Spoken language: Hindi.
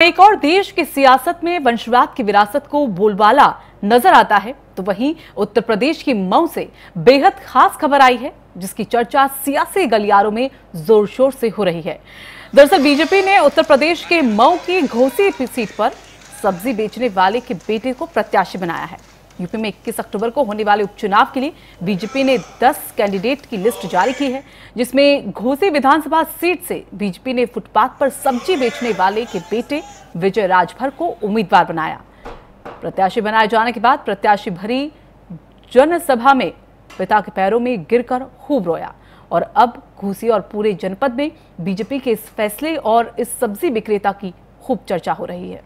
एक और देश की सियासत में वंशवाद की विरासत को बोलबाला नज़र आता है तो वहीं उत्तर प्रदेश की मऊ से बेहद खास खबर आई है, जिसकी चर्चा सियासी गलियारों में ज़ोर शोर से हो रही है। दरअसल बीजेपी ने उत्तर प्रदेश के मऊ की घोसी सीट पर सब्ज़ी बेचने वाले के बेटे को प्रत्याशी बनाया है। यूपी में 21 अक्टूबर को होने वाले उपचुनाव के लिए बीजेपी ने 10 कैंडिडेट की लिस्ट जारी की है, जिसमें घोसी विधानसभा सीट से बीजेपी ने फुटपाथ पर सब्ज़ी बेचने वाले के बेटे विजय राजभर को उम्मीदवार बनाया। प्रत्याशी बनाए जाने के बाद प्रत्याशी भरी जनसभा में पिता के पैरों में गिरकर खूब रोया और अब घोसी और पूरे जनपद में बीजेपी के इस फैसले और इस सब्ज़ी विक्रेता की खूब चर्चा हो रही है।